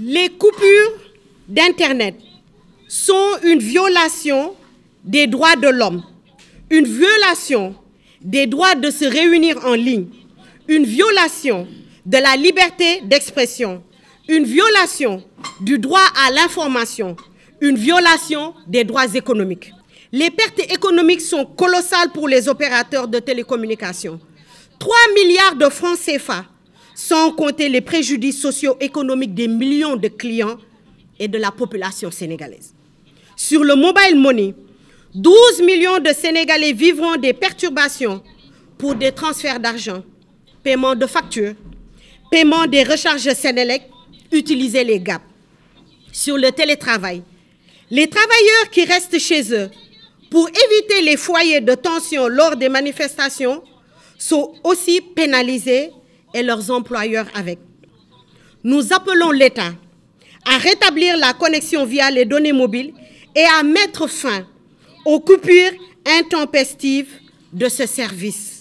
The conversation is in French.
Les coupures d'Internet sont une violation des droits de l'homme, une violation des droits de se réunir en ligne, une violation de la liberté d'expression, une violation du droit à l'information, une violation des droits économiques. Les pertes économiques sont colossales pour les opérateurs de télécommunications. 3 milliards de francs CFA, sans compter les préjudices socio-économiques des millions de clients et de la population sénégalaise. Sur le mobile money, 12 millions de Sénégalais vivront des perturbations pour des transferts d'argent, paiement de factures, paiement des recharges Sénélec, utiliser les GAP. Sur le télétravail, les travailleurs qui restent chez eux pour éviter les foyers de tension lors des manifestations sont aussi pénalisés et leurs employeurs avec. Nous appelons l'État à rétablir la connexion via les données mobiles et à mettre fin aux coupures intempestives de ce service.